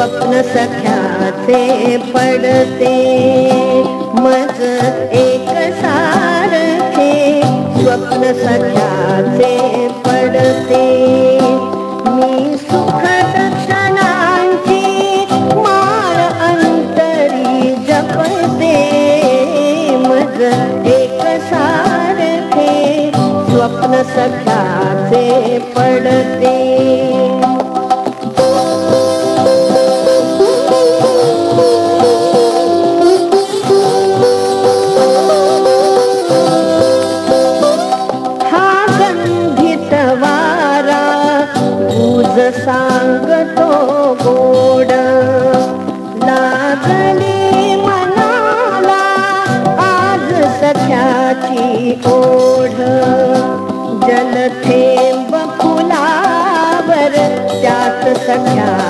सारखे स्वप्न सख्याचे पडते. मज एक सारखे स्वप्न सख्याचे पडते. मी सुख दक्षणांची माळ अंतरी जपते. मज एक सारखे स्वप्न सख्याचे पडते. सांगतो गोड. लागली मनाला आज सख्याची ओढ. जलथेंब फुलावर त्यात सख्या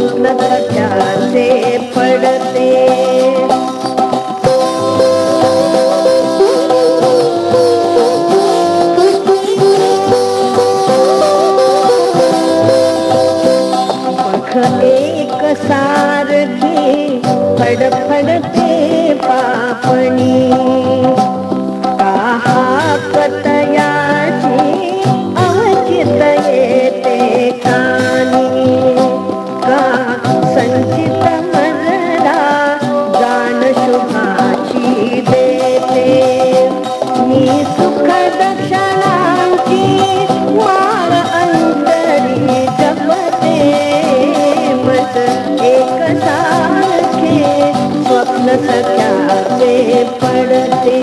स्वप्न सख्याचे पडते. पख एक सारखे फडफडते पापणी. मी सुख दक्षणांची माळ अंतरी जपते. मत एक सारखे स्वप्न सख्याचे पडते.